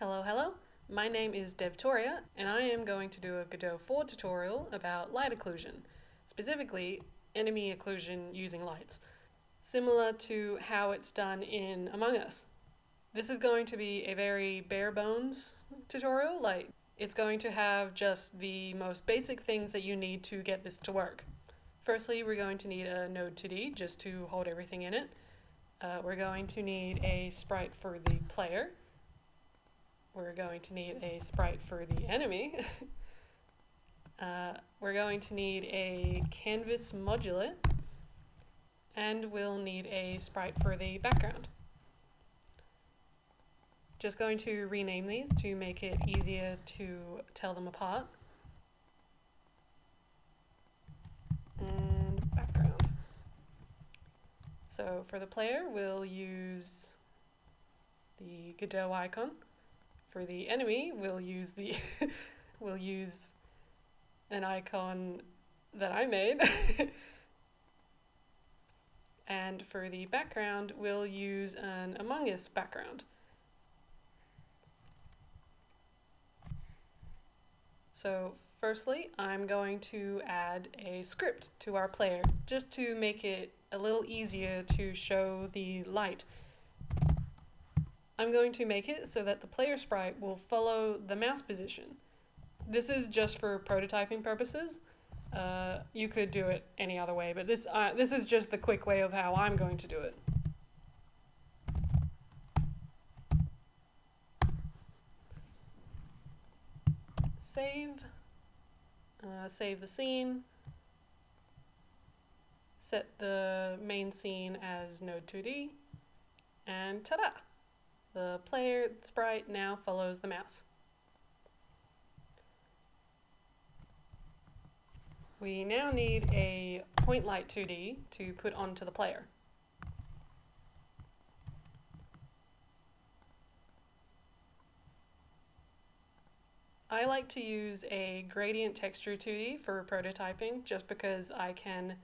Hello, hello. My name is DevToria, and I am going to do a Godot 4 tutorial about light occlusion, specifically enemy occlusion using lights, similar to how it's done in Among Us. This is going to be a very bare bones tutorial, like it's going to have just the most basic things that you need to get this to work. Firstly, we're going to need a node 2D just to hold everything in it. Uh, we're going to need a sprite for the player. We're going to need a sprite for the enemy. uh, we're going to need a canvas modulate. And we'll need a sprite for the background. Just going to rename these to make it easier to tell them apart. And background. So for the player, we'll use the Godot icon. For the enemy, we'll use the we'll use an icon that I made. and for the background, we'll use an Among Us background. So firstly, I'm going to add a script to our player just to make it a little easier to show the light. I'm going to make it so that the player sprite will follow the mouse position. This is just for prototyping purposes. Uh, you could do it any other way, but this, uh, this is just the quick way of how I'm going to do it. save, uh, save the scene, set the main scene as node 2D, and ta-da! The player sprite now follows the mouse. We now need a point light 2D to put onto the player. I like to use a gradient texture 2D for prototyping just because I can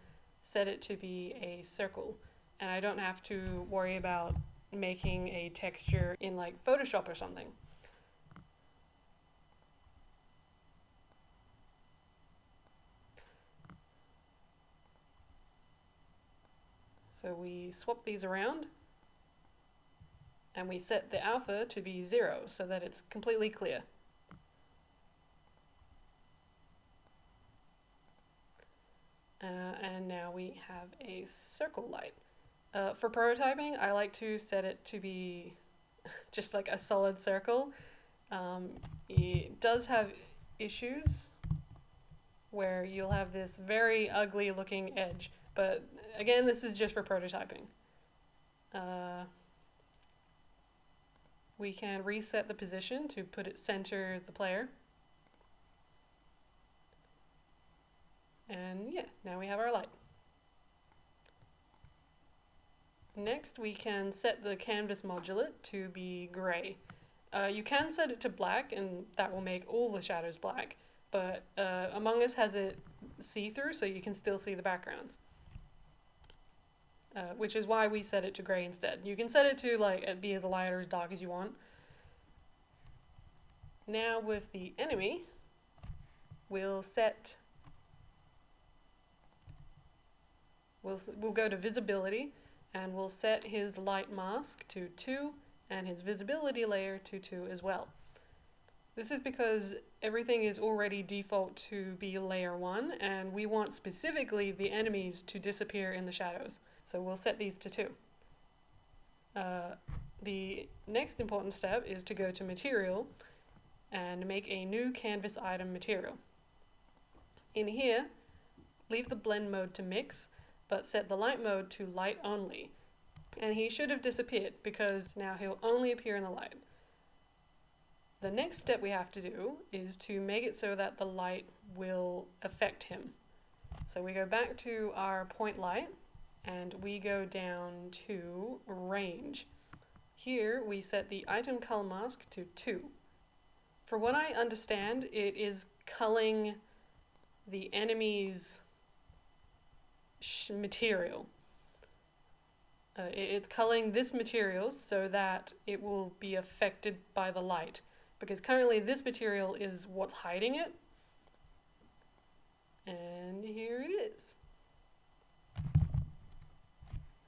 set it to be a circle and I don't have to worry about making a texture in like Photoshop or something. So we swap these around and we set the alpha to be zero so that it's completely clear. Uh, and now we have a circle light. Uh, for prototyping, I like to set it to be just like a solid circle. Um, it does have issues where you'll have this very ugly looking edge, but again, this is just for prototyping. Uh, we can reset the position to put it center the player. And yeah, now we have our light. Next, we can set the canvas modulate to be gray. Uh, you can set it to black, and that will make all the shadows black, but uh, Among Us has it see-through, so you can still see the backgrounds. Uh, which is why we set it to gray instead. You can set it to like be as light or as dark as you want. Now with the enemy, we'll set We'll, we'll go to visibility and we'll set his light mask to 2 and his visibility layer to 2 as well. This is because everything is already default to be layer 1 and we want specifically the enemies to disappear in the shadows. So we'll set these to 2. Uh, the next important step is to go to material and make a new canvas item material. In here, leave the blend mode to mix but set the light mode to light only. And he should have disappeared because now he'll only appear in the light. The next step we have to do is to make it so that the light will affect him. So we go back to our point light and we go down to range. Here we set the item cull mask to 2. For what I understand, it is culling the enemy's material. Uh, it, it's culling this material so that it will be affected by the light. Because currently this material is what's hiding it. And here it is.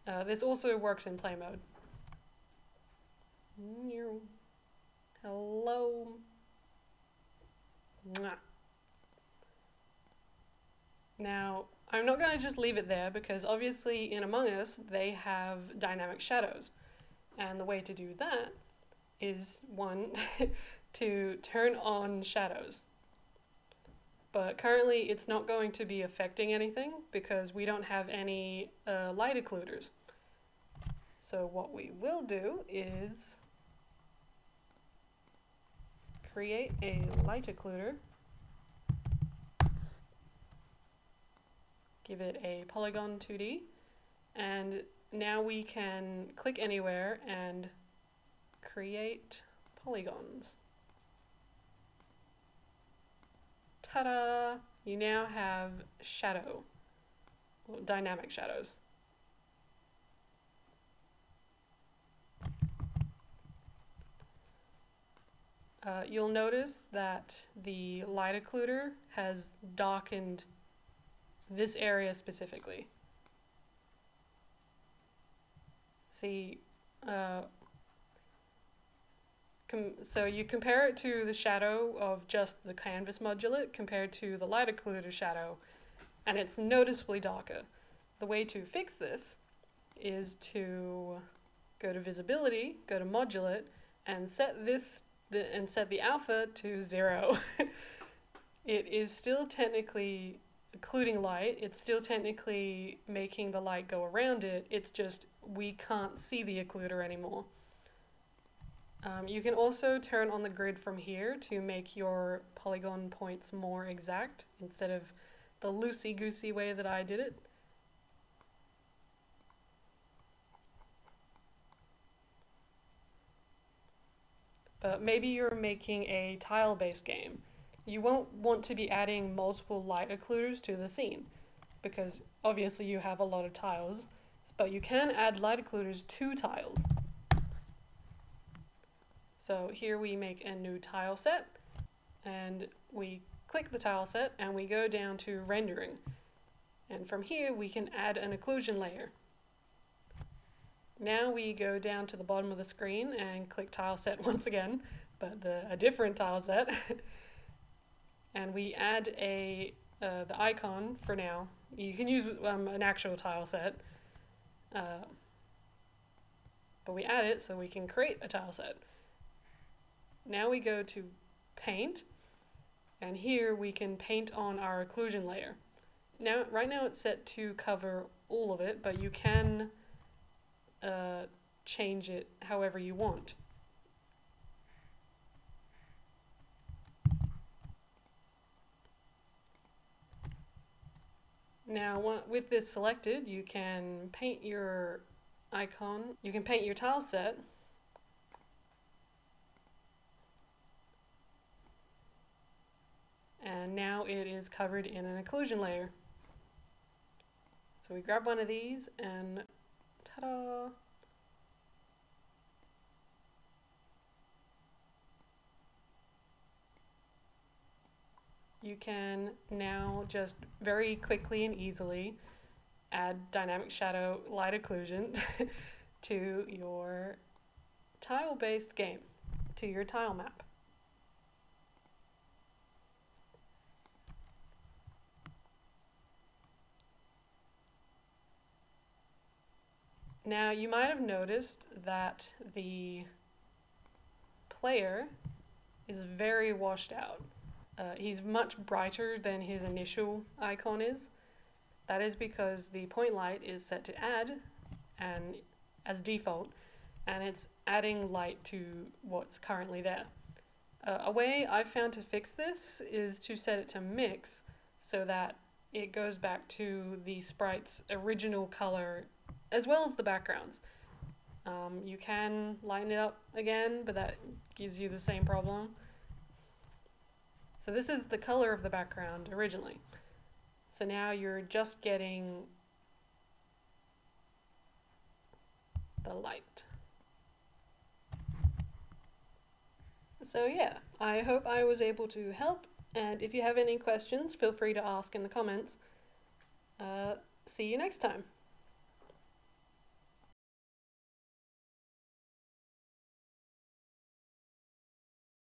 Uh, this also works in play mode. Hello. Now, I'm not going to just leave it there because obviously in Among Us they have dynamic shadows. And the way to do that is one, to turn on shadows. But currently it's not going to be affecting anything because we don't have any uh, light occluders. So what we will do is create a light occluder give it a polygon 2D, and now we can click anywhere and create polygons. Ta-da! You now have shadow, well, dynamic shadows. Uh, you'll notice that the light occluder has darkened this area specifically. See, uh, so you compare it to the shadow of just the canvas modulate compared to the light occluded shadow, and it's noticeably darker. The way to fix this is to go to visibility, go to modulate, and set this the, and set the alpha to zero. it is still technically occluding light, it's still technically making the light go around it. It's just we can't see the occluder anymore. Um, you can also turn on the grid from here to make your polygon points more exact instead of the loosey-goosey way that I did it. But maybe you're making a tile-based game you won't want to be adding multiple light occluders to the scene because obviously you have a lot of tiles, but you can add light occluders to tiles. So here we make a new tile set and we click the tile set and we go down to rendering. And from here we can add an occlusion layer. Now we go down to the bottom of the screen and click tile set once again, but the, a different tile set. and we add a uh, the icon for now. You can use um, an actual tile set, uh, but we add it so we can create a tile set. Now we go to paint, and here we can paint on our occlusion layer. Now, right now it's set to cover all of it, but you can uh, change it however you want. Now with this selected, you can paint your icon, you can paint your tile set. And now it is covered in an occlusion layer. So we grab one of these and ta-da! You can now just very quickly and easily add dynamic shadow light occlusion to your tile based game, to your tile map. Now you might have noticed that the player is very washed out. Uh, he's much brighter than his initial icon is. That is because the point light is set to add and as default and it's adding light to what's currently there. Uh, a way I've found to fix this is to set it to mix so that it goes back to the sprite's original color as well as the backgrounds. Um, you can line it up again, but that gives you the same problem. So this is the color of the background originally. So now you're just getting the light. So yeah, I hope I was able to help, and if you have any questions, feel free to ask in the comments. Uh, see you next time.